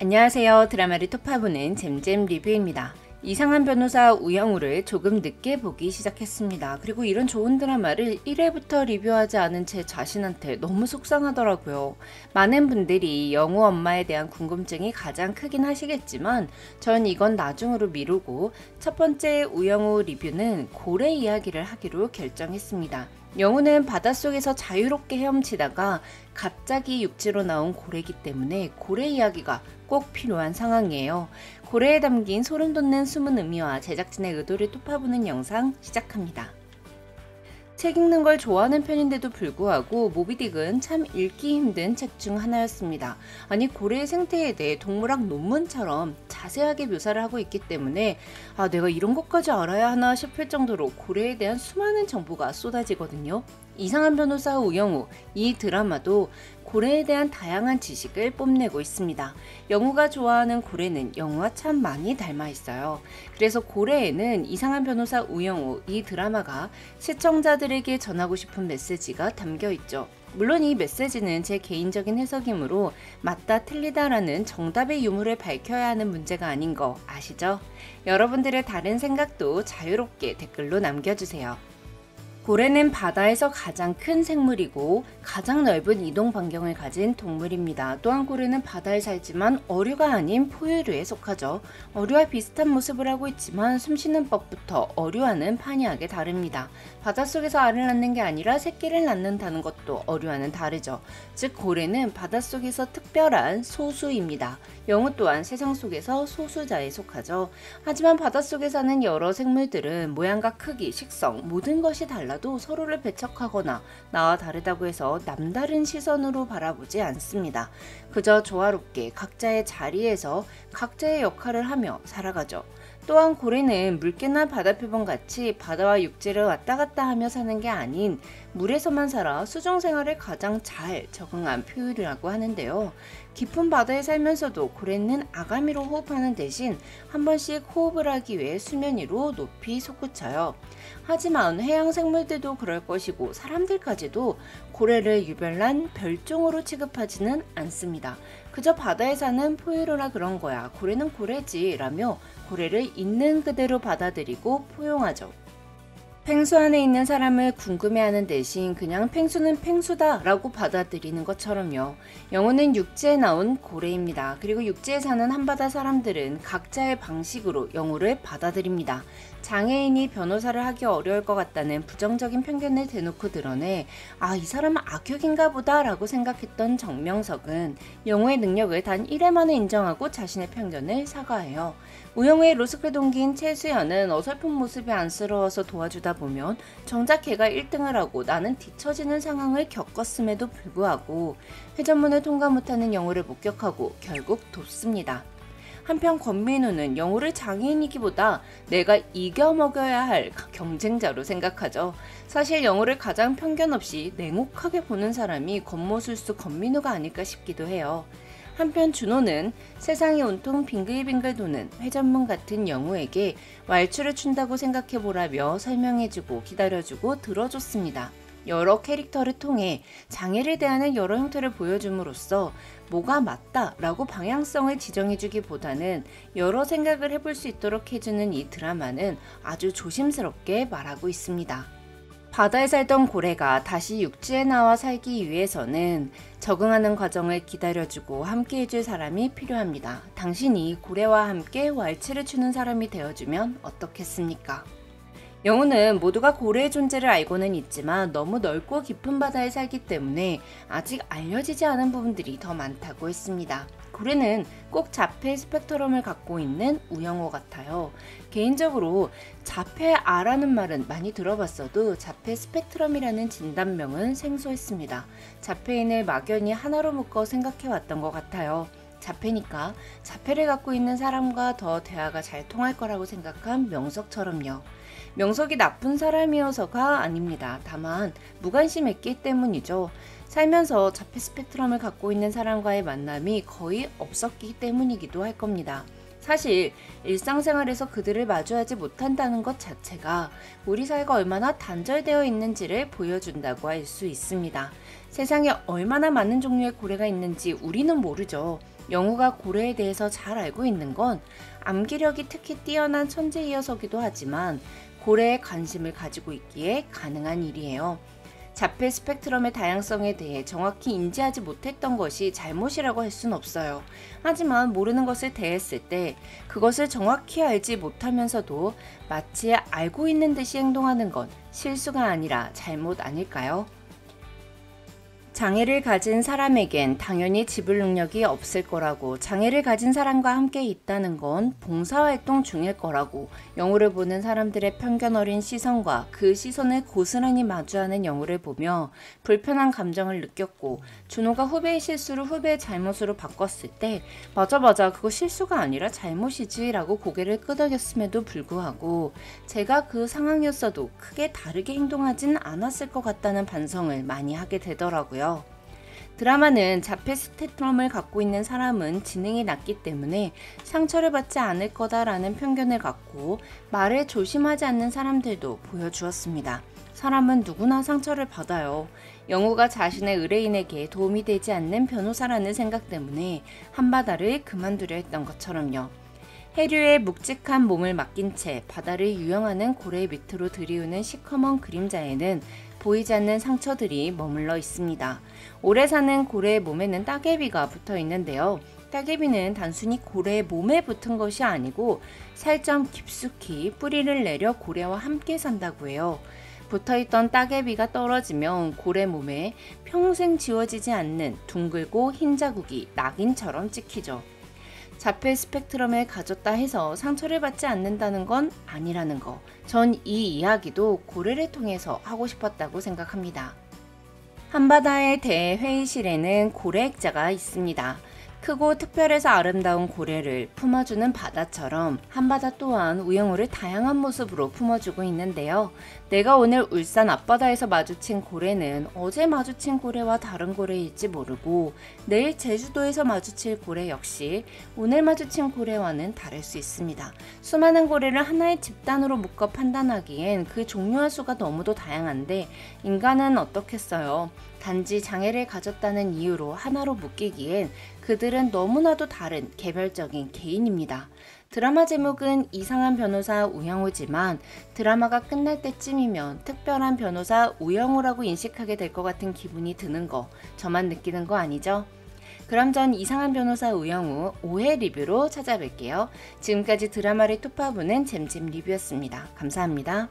안녕하세요. 드라마를 토파보는 잼잼 리뷰입니다. 이상한 변호사 우영우를 조금 늦게 보기 시작했습니다. 그리고 이런 좋은 드라마를 1회부터 리뷰하지 않은 제 자신한테 너무 속상하더라고요. 많은 분들이 영우 엄마에 대한 궁금증이 가장 크긴 하시겠지만 전 이건 나중으로 미루고 첫 번째 우영우 리뷰는 고래 이야기를 하기로 결정했습니다. 영우는 바닷속에서 자유롭게 헤엄치다가 갑자기 육지로 나온 고래기 때문에 고래 이야기가 꼭 필요한 상황이에요. 고래에 담긴 소름 돋는 숨은 의미와 제작진의 의도를 토파보는 영상 시작합니다. 책 읽는 걸 좋아하는 편인데도 불구하고 모비딕은 참 읽기 힘든 책 중 하나였습니다. 아니 고래의 생태에 대해 동물학 논문처럼 자세하게 묘사를 하고 있기 때문에 아 내가 이런 것까지 알아야 하나 싶을 정도로 고래에 대한 수많은 정보가 쏟아지거든요. 이상한 변호사 우영우 이 드라마도 고래에 대한 다양한 지식을 뽐내고 있습니다. 영우가 좋아하는 고래는 영우와 참 많이 닮아 있어요. 그래서 고래에는 이상한 변호사 우영우 이 드라마가 시청자들에게 전하고 싶은 메시지가 담겨 있죠. 물론 이 메시지는 제 개인적인 해석이므로 맞다 틀리다라는 정답의 유무를 밝혀야 하는 문제가 아닌 거 아시죠? 여러분들의 다른 생각도 자유롭게 댓글로 남겨주세요. 고래는 바다에서 가장 큰 생물이고 가장 넓은 이동 반경을 가진 동물입니다. 또한 고래는 바다에 살지만 어류가 아닌 포유류에 속하죠. 어류와 비슷한 모습을 하고 있지만 숨쉬는 법부터 어류와는 판이하게 다릅니다. 바닷속에서 알을 낳는 게 아니라 새끼를 낳는다는 것도 어류와는 다르죠. 즉 고래는 바닷속에서 특별한 소수입니다. 영우 또한 세상 속에서 소수자에 속하죠. 하지만 바닷속에 사는 여러 생물들은 모양과 크기, 식성 모든 것이 달라 달라도 서로를 배척하거나 나와 다르다고 해서 남다른 시선으로 바라보지 않습니다. 그저 조화롭게 각자의 자리에서 각자의 역할을 하며 살아가죠. 또한 고래는 물개나 바다표범 같이 바다와 육지를 왔다 갔다 하며 사는 게 아닌 물에서만 살아 수중 생활에 가장 잘 적응한 표율이라고 하는데요. 깊은 바다에 살면서도 고래는 아가미로 호흡하는 대신 한 번씩 호흡을 하기 위해 수면 위로 높이 솟구쳐요. 하지만 해양 생물들도 그럴 것이고 사람들까지도 고래를 유별난 별종으로 취급하지는 않습니다. 그저 바다에 사는 포유류라 그런 거야. 고래는 고래지. 라며 고래를 있는 그대로 받아들이고 포용하죠. 펭수 안에 있는 사람을 궁금해하는 대신 그냥 펭수는 펭수다 라고 받아들이는 것처럼요. 영어는 육지에 나온 고래입니다. 그리고 육지에 사는 한바다 사람들은 각자의 방식으로 영어를 받아들입니다. 장애인이 변호사를 하기 어려울 것 같다는 부정적인 편견을 대놓고 드러내 아, 이 사람은 악역인가 보다 라고 생각했던 정명석은 영어의 능력을 단 1회 만에 인정하고 자신의 편견을 사과해요. 우영우의 로스쿨 동기인 최수연은 어설픈 모습이 안쓰러워서 도와주다 보면 정작 걔가 1등을 하고 나는 뒤처지는 상황을 겪었음에도 불구하고 회전문을 통과 못하는 영우를 목격하고 결국 돕습니다. 한편 권민우는 영우를 장애인이기보다 내가 이겨먹여야 할 경쟁자로 생각하죠. 사실 영우를 가장 편견 없이 냉혹하게 보는 사람이 권모술수 권민우가 아닐까 싶기도 해요. 한편 준호는 세상이 온통 빙글빙글 도는 회전문 같은 영우에게 왈츠를 춘다고 생각해보라며 설명해주고 기다려주고 들어줬습니다. 여러 캐릭터를 통해 장애를 대하는 여러 형태를 보여줌으로써 뭐가 맞다 라고 방향성을 지정해주기보다는 여러 생각을 해볼 수 있도록 해주는 이 드라마는 아주 조심스럽게 말하고 있습니다. 바다에 살던 고래가 다시 육지에 나와 살기 위해서는 적응하는 과정을 기다려주고 함께 해줄 사람이 필요합니다. 당신이 고래와 함께 왈츠를 추는 사람이 되어주면 어떻겠습니까? 영우는 모두가 고래의 존재를 알고는 있지만 너무 넓고 깊은 바다에 살기 때문에 아직 알려지지 않은 부분들이 더 많다고 했습니다. 고래는 꼭 자폐 스펙트럼을 갖고 있는 우영호 같아요. 개인적으로 자폐아라는 말은 많이 들어봤어도 자폐 스펙트럼이라는 진단명은 생소했습니다. 자폐인을 막연히 하나로 묶어 생각해왔던 것 같아요. 자폐니까 자폐를 갖고 있는 사람과 더 대화가 잘 통할 거라고 생각한 명석처럼요. 명석이 나쁜 사람이어서가 아닙니다. 다만 무관심했기 때문이죠. 살면서 자폐 스펙트럼을 갖고 있는 사람과의 만남이 거의 없었기 때문이기도 할 겁니다. 사실 일상생활에서 그들을 마주하지 못한다는 것 자체가 우리 사회가 얼마나 단절되어 있는지를 보여준다고 할 수 있습니다. 세상에 얼마나 많은 종류의 고래가 있는지 우리는 모르죠. 영우가 고래에 대해서 잘 알고 있는 건 암기력이 특히 뛰어난 천재이어서기도 하지만 고래에 관심을 가지고 있기에 가능한 일이에요. 자폐 스펙트럼의 다양성에 대해 정확히 인지하지 못했던 것이 잘못이라고 할 순 없어요. 하지만 모르는 것을 대했을 때 그것을 정확히 알지 못하면서도 마치 알고 있는 듯이 행동하는 건 실수가 아니라 잘못 아닐까요? 장애를 가진 사람에겐 당연히 지불 능력이 없을 거라고 장애를 가진 사람과 함께 있다는 건 봉사활동 중일 거라고 영우를 보는 사람들의 편견 어린 시선과 그 시선을 고스란히 마주하는 영우를 보며 불편한 감정을 느꼈고 준호가 후배의 실수를 후배의 잘못으로 바꿨을 때 맞아 맞아 그거 실수가 아니라 잘못이지 라고 고개를 끄덕였음에도 불구하고 제가 그 상황이었어도 크게 다르게 행동하진 않았을 것 같다는 반성을 많이 하게 되더라고요. 드라마는 자폐 스테트럼을 갖고 있는 사람은 지능이 낮기 때문에 상처를 받지 않을 거다라는 편견을 갖고 말을 조심하지 않는 사람들도 보여주었습니다. 사람은 누구나 상처를 받아요. 영우가 자신의 의뢰인에게 도움이 되지 않는 변호사라는 생각 때문에 한바다를 그만두려 했던 것처럼요. 해류의 묵직한 몸을 맡긴 채 바다를 유영하는 고래 밑으로 들이우는 시커먼 그림자에는 보이지 않는 상처들이 머물러 있습니다. 오래 사는 고래의 몸에는 따개비가 붙어 있는데요. 따개비는 단순히 고래의 몸에 붙은 것이 아니고 살점 깊숙이 뿌리를 내려 고래와 함께 산다고 해요. 붙어 있던 따개비가 떨어지면 고래 몸에 평생 지워지지 않는 둥글고 흰 자국이 낙인처럼 찍히죠. 자폐 스펙트럼을 가졌다 해서 상처를 받지 않는다는 건 아니라는 거. 전 이 이야기도 고래를 통해서 하고 싶었다고 생각합니다. 한바다의 대회의실에는 고래 액자가 있습니다. 크고 특별해서 아름다운 고래를 품어주는 바다처럼 한바다 또한 우영우를 다양한 모습으로 품어주고 있는데요. 내가 오늘 울산 앞바다에서 마주친 고래는 어제 마주친 고래와 다른 고래일지 모르고 내일 제주도에서 마주칠 고래 역시 오늘 마주친 고래와는 다를 수 있습니다. 수많은 고래를 하나의 집단으로 묶어 판단하기엔 그 종류와 수가 너무도 다양한데 인간은 어떻겠어요? 단지 장애를 가졌다는 이유로 하나로 묶이기엔 그들은 너무나도 다른 개별적인 개인입니다. 드라마 제목은 이상한 변호사 우영우지만 드라마가 끝날 때쯤이면 특별한 변호사 우영우라고 인식하게 될 것 같은 기분이 드는 거 저만 느끼는 거 아니죠? 그럼 전 이상한 변호사 우영우 5회 리뷰로 찾아뵐게요. 지금까지 드라마를 투파보는 잼잼 리뷰였습니다. 감사합니다.